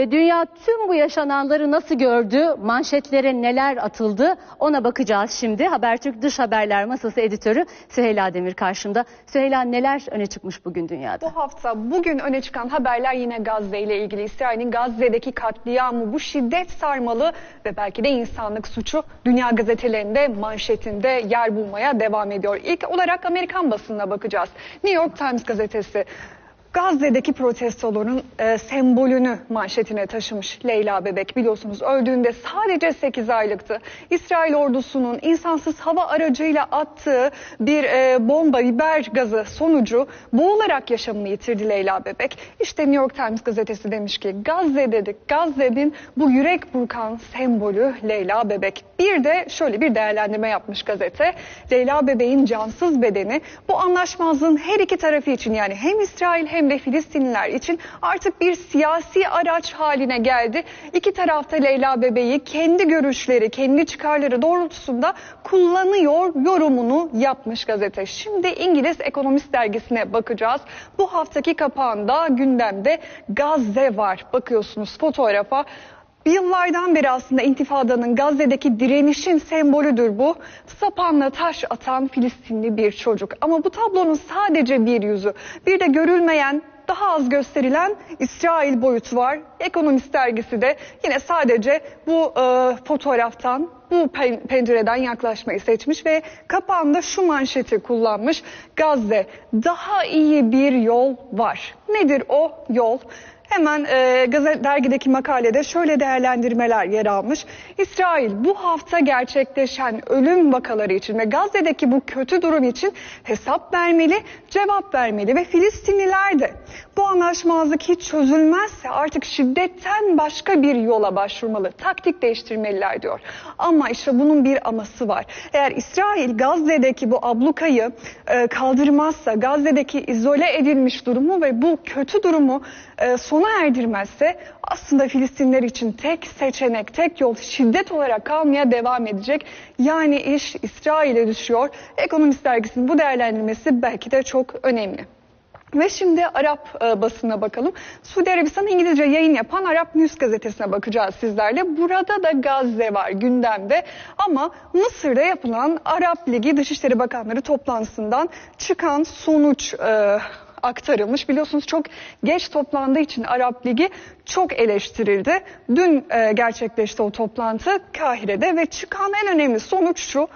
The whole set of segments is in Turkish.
Ve dünya tüm bu yaşananları nasıl gördü, manşetlere neler atıldı ona bakacağız şimdi. Habertürk Dış Haberler Masası editörü Süheyla Demir karşımda. Süheyla neler öne çıkmış bugün dünyada? Bu hafta bugün öne çıkan haberler yine Gazze ile ilgili. İsrail'in Gazze'deki katliamı, bu şiddet sarmalı ve belki de insanlık suçu dünya gazetelerinde manşetinde yer bulmaya devam ediyor. İlk olarak Amerikan basınına bakacağız. New York Times gazetesi Gazze'deki protestoların e, sembolünü manşetine taşımış Leyla Bebek. Biliyorsunuz öldüğünde sadece 8 aylıktı. İsrail ordusunun insansız hava aracıyla attığı bir e, bomba, biber gazı sonucu boğularak yaşamını yitirdi Leyla Bebek. İşte New York Times gazetesi demiş ki Gazze dedik. Gazze'nin bu yürek burkan sembolü Leyla Bebek. Bir de şöyle bir değerlendirme yapmış gazete. Leyla Bebek'in cansız bedeni bu anlaşmazlığın her iki tarafı için yani hem İsrail hem hem de Filistinliler için artık bir siyasi araç haline geldi. İki tarafta Leyla bebeği kendi görüşleri, kendi çıkarları doğrultusunda kullanıyor yorumunu yapmış gazete. Şimdi İngiliz Ekonomist dergisine bakacağız. Bu haftaki kapağında gündemde Gazze var. Bakıyorsunuz fotoğrafa. Yıllardan beri aslında intifadanın Gazze'deki direnişin sembolüdür bu. Sapanla taş atan Filistinli bir çocuk. Ama bu tablonun sadece bir yüzü. Bir de görülmeyen daha az gösterilen İsrail boyutu var. Ekonomist dergisi de yine sadece bu e, fotoğraftan, bu pencereden yaklaşmayı seçmiş ve kapağında şu manşeti kullanmış. Gazze daha iyi bir yol var. Nedir o yol? Hemen e, gazete dergideki makalede şöyle değerlendirmeler yer almış. İsrail bu hafta gerçekleşen ölüm vakaları için ve Gazze'deki bu kötü durum için hesap vermeli, cevap vermeli ve Filistinliler de bu anlaşmazlık hiç çözülmezse artık şiddetten başka bir yola başvurmalı, taktik değiştirmeliler diyor. Ama işte bunun bir aması var. Eğer İsrail Gazze'deki bu ablukayı e, kaldırmazsa, Gazze'deki izole edilmiş durumu ve bu kötü durumu e, sona erdirmezse aslında Filistinler için tek seçenek, tek yol şiddet olarak kalmaya devam edecek. Yani iş İsrail'e düşüyor. Ekonomist dergisinin bu değerlendirmesi belki de çok önemli. Ve şimdi Arap e, basına bakalım. Suudi Arabistan İngilizce yayın yapan Arap News gazetesine bakacağız sizlerle. Burada da Gazze var gündemde ama Mısır'da yapılan Arap Ligi Dışişleri Bakanları toplantısından çıkan sonuç e, aktarılmış. Biliyorsunuz çok geç toplandığı için Arap Ligi çok eleştirildi. Dün e, gerçekleşti o toplantı Kahire'de ve çıkan en önemli sonuç şu.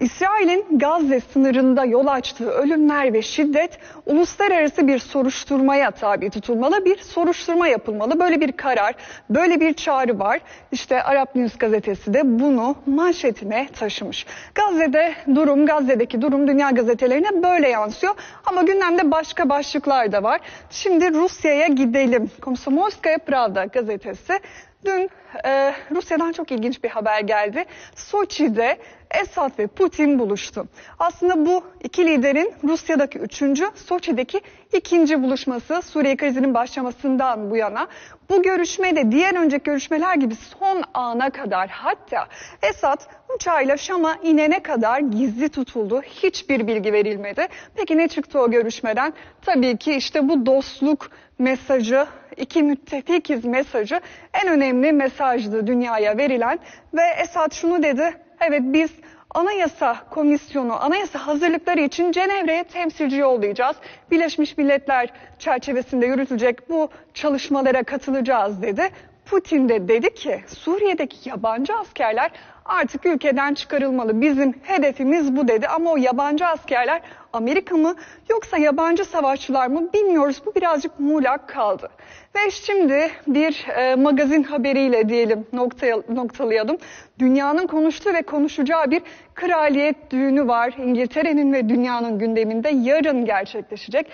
İsrail'in Gazze sınırında yol açtığı ölümler ve şiddet uluslararası bir soruşturmaya tabi tutulmalı, bir soruşturma yapılmalı. Böyle bir karar, böyle bir çağrı var. İşte Arap News gazetesi de bunu manşetine taşımış. Gazze'de durum, Gazze'deki durum dünya gazetelerine böyle yansıyor. Ama gündemde başka başlıklar da var. Şimdi Rusya'ya gidelim. Komsomolskaya Pravda gazetesi Dün e, Rusya'dan çok ilginç bir haber geldi. Soçi'de Esad ve Putin buluştu. Aslında bu iki liderin Rusya'daki üçüncü, Soçi'deki ikinci buluşması Suriye krizinin başlamasından bu yana. Bu görüşme de diğer önceki görüşmeler gibi son ana kadar hatta Esad uçağıyla Şam'a inene kadar gizli tutuldu. Hiçbir bilgi verilmedi. Peki ne çıktı o görüşmeden? Tabii ki işte bu dostluk mesajı, iki müttefikiz mesajı en önemli mesajdı dünyaya verilen ve Esad şunu dedi. Evet biz Anayasa Komisyonu, anayasa hazırlıkları için Cenevre'ye temsilci yollayacağız. Birleşmiş Milletler çerçevesinde yürütülecek bu çalışmalara katılacağız dedi. Putin de dedi ki Suriye'deki yabancı askerler artık ülkeden çıkarılmalı. Bizim hedefimiz bu dedi ama o yabancı askerler Amerika mı yoksa yabancı savaşçılar mı bilmiyoruz. Bu birazcık muğlak kaldı. Ve şimdi bir e, magazin haberiyle diyelim noktaya, noktalayalım. Dünyanın konuştuğu ve konuşacağı bir kraliyet düğünü var. İngiltere'nin ve dünyanın gündeminde yarın gerçekleşecek.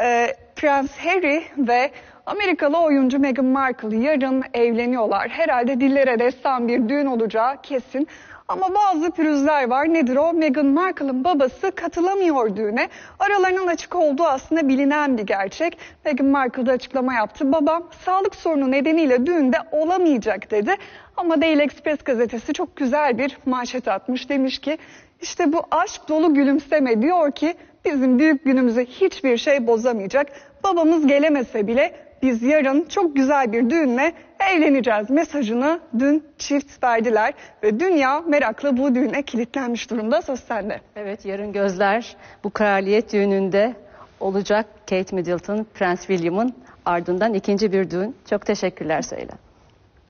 E, Prens Harry ve Amerikalı oyuncu Meghan Markle yarın evleniyorlar. Herhalde dillere destan bir düğün olacağı kesin. Ama bazı pürüzler var. Nedir o? Meghan Markle'ın babası katılamıyor düğüne. Aralarının açık olduğu aslında bilinen bir gerçek. Meghan Markle da açıklama yaptı. Babam sağlık sorunu nedeniyle düğünde olamayacak dedi. Ama Daily Express gazetesi çok güzel bir manşet atmış. Demiş ki işte bu aşk dolu gülümseme diyor ki bizim büyük günümüzü hiçbir şey bozamayacak. Babamız gelemese bile biz yarın çok güzel bir düğünle evleneceğiz mesajını dün çift verdiler ve dünya merakla bu düğüne kilitlenmiş durumda söz sende. Evet yarın gözler bu kraliyet düğününde olacak Kate Middleton, Prens William'ın ardından ikinci bir düğün. Çok teşekkürler Süheyla.